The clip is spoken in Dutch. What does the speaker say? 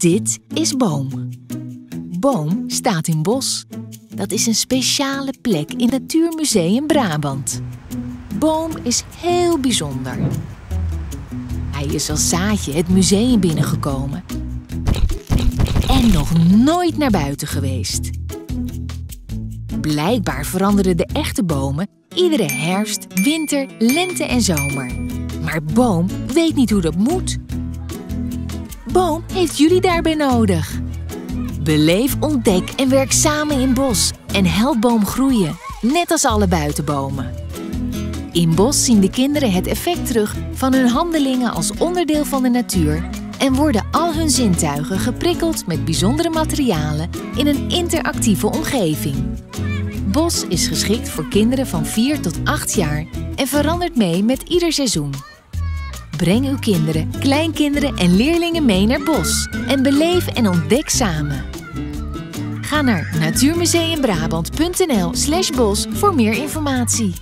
Dit is Boom. Boom staat in Bos. Dat is een speciale plek in Natuurmuseum Brabant. Boom is heel bijzonder. Hij is als zaadje het museum binnengekomen en nog nooit naar buiten geweest. Blijkbaar veranderen de echte bomen iedere herfst, winter, lente en zomer. Maar Boom weet niet hoe dat moet. Boom heeft jullie daarbij nodig. Beleef, ontdek en werk samen in Bos en help Boom groeien, net als alle buitenbomen. In Bos zien de kinderen het effect terug van hun handelingen als onderdeel van de natuur en worden al hun zintuigen geprikkeld met bijzondere materialen in een interactieve omgeving. Bos is geschikt voor kinderen van 4 tot 8 jaar en verandert mee met ieder seizoen. Breng uw kinderen, kleinkinderen en leerlingen mee naar Bos en beleef en ontdek samen. Ga naar natuurmuseumbrabant.nl/bos voor meer informatie.